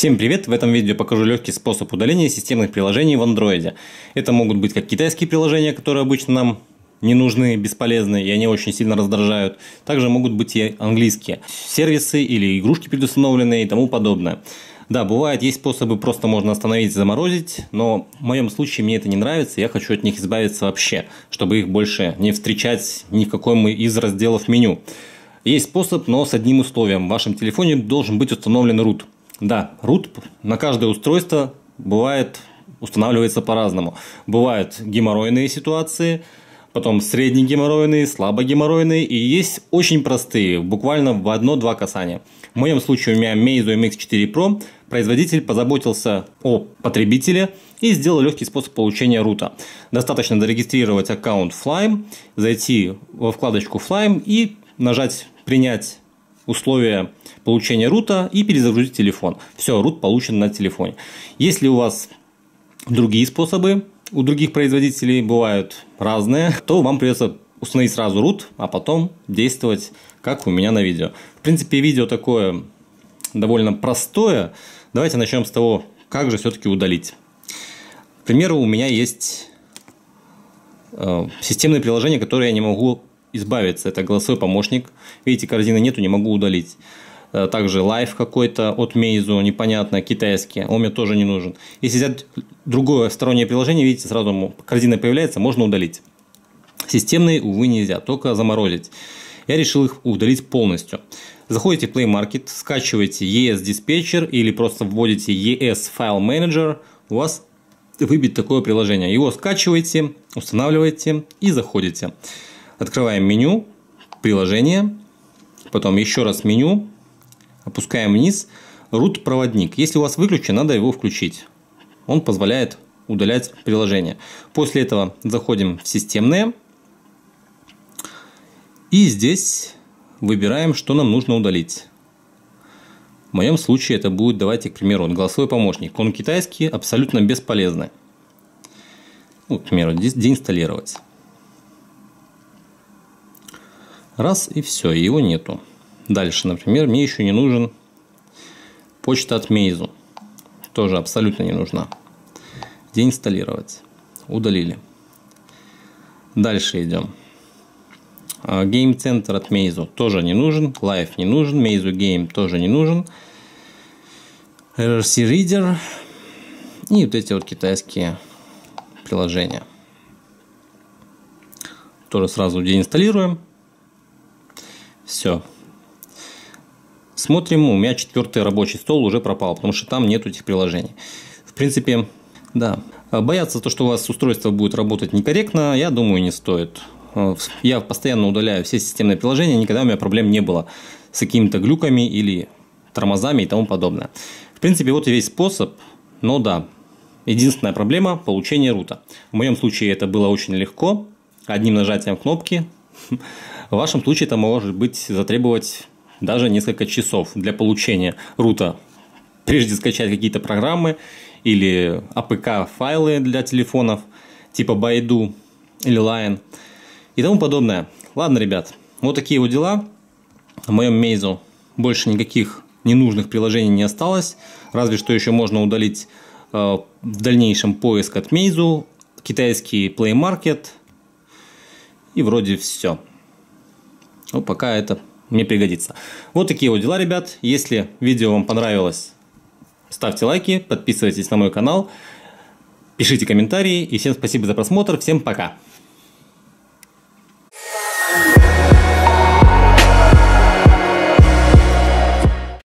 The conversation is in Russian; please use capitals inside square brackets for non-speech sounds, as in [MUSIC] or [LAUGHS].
Всем привет! В этом видео покажу легкий способ удаления системных приложений в Android. Это могут быть как китайские приложения, которые обычно нам не нужны, бесполезны, и они очень сильно раздражают. Также могут быть и английские сервисы или игрушки предустановленные и тому подобное. Да, бывает, есть способы, просто можно остановить, заморозить, но в моем случае мне это не нравится, я хочу от них избавиться вообще, чтобы их больше не встречать ни в каком из разделов меню. Есть способ, но с одним условием. В вашем телефоне должен быть установлен root. Да, root на каждое устройство бывает устанавливается по-разному. Бывают геморройные ситуации, потом среднегеморройные, слабогеморройные и есть очень простые, буквально в одно-два касания. В моем случае у меня Meizu MX4 Pro, производитель позаботился о потребителе и сделал легкий способ получения рута. Достаточно зарегистрировать аккаунт Flame, зайти во вкладочку Flame и нажать «Принять условия получения рута и перезагрузить телефон. Все, рут получен на телефоне. Если у вас другие способы, у других производителей бывают разные, то вам придется установить сразу root, а потом действовать, как у меня на видео. В принципе, видео такое довольно простое. Давайте начнем с того, как же все-таки удалить. К примеру, у меня есть э, системные приложения, которые я не могу избавиться. Это голосовой помощник. Видите, корзины нету, не могу удалить. Э, также лайф какой-то от Meizu, непонятно, китайский. Он мне тоже не нужен. Если взять другое стороннее приложение, видите, сразу корзина появляется, можно удалить. Системные, увы, нельзя, только заморозить. Я решил их удалить полностью. Заходите в Play Market, скачиваете ES Dispatcher или просто вводите ES File Manager, у вас выбит такое приложение. Его скачиваете, устанавливаете и заходите. Открываем меню, приложение, потом еще раз меню, опускаем вниз, root проводник. Если у вас выключен, надо его включить. Он позволяет удалять приложение. После этого заходим в системные. И здесь выбираем, что нам нужно удалить. В моем случае это будет, давайте, к примеру, голосовой помощник. Он китайский, абсолютно бесполезный. Ну, к примеру, деинсталлировать. Раз и все, его нету. Дальше, например, мне еще не нужен почта от Meizu. Тоже абсолютно не нужна. Деинсталлировать. Удалили. Дальше идем. Game Center от Meizu тоже не нужен. Live не нужен. Meizu Game тоже не нужен. RRC Reader. И вот эти вот китайские приложения. Тоже сразу деинсталируем. Все. Смотрим, у меня четвертый рабочий стол уже пропал, потому что там нет этих приложений. В принципе, да. Бояться то, что у вас устройство будет работать некорректно, я думаю, не стоит. Я постоянно удаляю все системные приложения, никогда у меня проблем не было с какими-то глюками или тормозами и тому подобное. В принципе, вот и весь способ, но да, единственная проблема – получение рута. В моем случае это было очень легко, одним нажатием кнопки [LAUGHS] в вашем случае это может быть затребовать даже несколько часов для получения рута. Прежде скачать какие-то программы или APK-файлы для телефонов типа Baidu или Lion и тому подобное. Ладно, ребят, вот такие вот дела. В моем Meizu больше никаких ненужных приложений не осталось. Разве что еще можно удалить э, в дальнейшем поиск от Meizu, китайский Play Market и вроде все. Ну, пока это мне пригодится. Вот такие вот дела, ребят. Если видео вам понравилось, ставьте лайки, подписывайтесь на мой канал, пишите комментарии. И всем спасибо за просмотр. Всем пока.